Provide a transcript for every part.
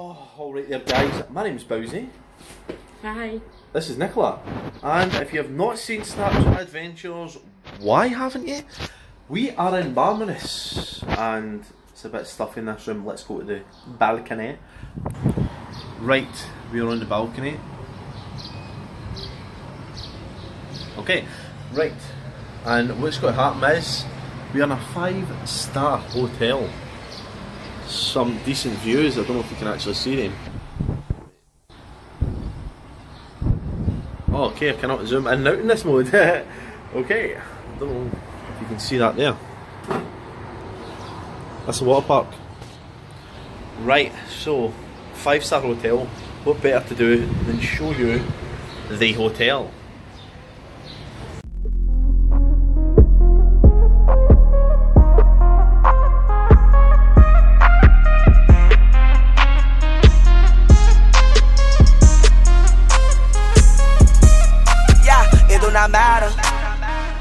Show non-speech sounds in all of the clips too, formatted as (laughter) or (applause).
Oh, alright there guys, my name's Bowzy. Hi. This is Nicola. And if you have not seen Snapchat Adventures, why haven't you? We are in Marmaris and it's a bit stuffy in this room. Let's go to the balcony. Right, we are on the balcony. Okay, right. And what's going to happen is we are in a five star hotel. Some decent views, I don't know if you can actually see them. Oh, okay, I cannot zoom in out in this mode. (laughs) okay, I don't know if you can see that there. That's a water park. Right, so, five star hotel. What better to do than show you the hotel?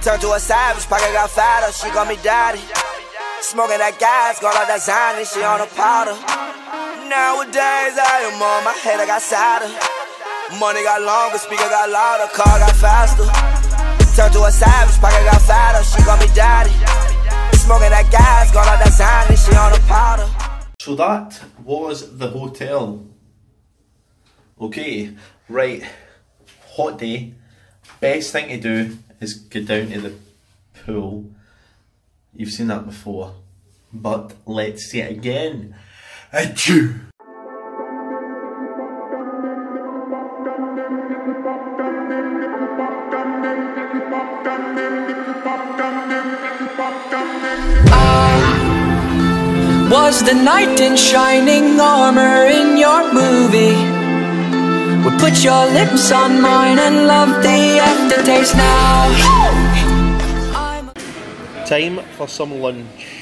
Turn to a savage, pocket got fatter. She got me daddy. Smoking that gas, got all that Zany, she on a powder. Nowadays, I am on my head, I got sadder. Money got longer, speaker got louder, car got faster. Turn to a savage, pocket got fatter. She got me daddy. Smoking that gas, got all that Zany, she on a powder. So that was the hotel. Okay, right. Hot day. Best thing to do is go down to the pool. You've seen that before. But let's see it again. Adieu. Ah, was the knight in shining armor in your movie? Would put your lips on mine and love the aftertaste now. Time for some lunch.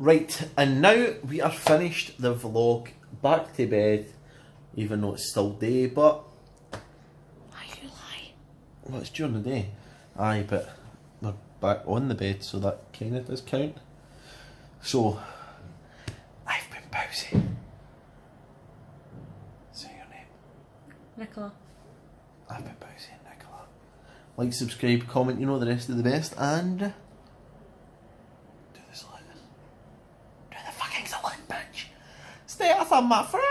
Right, and now we are finished the vlog. Back to bed, even though it's still day, but Why you lie? well, it's during the day. Aye, but we're back on the bed, so that kind of does count. So, I've been Bowzy. Say your name. Nicola. I've been Bowzy and Nicola. Like, subscribe, comment, you know the rest of the best, and do the salute. Do the fucking salute, bitch. Stay off of my friend.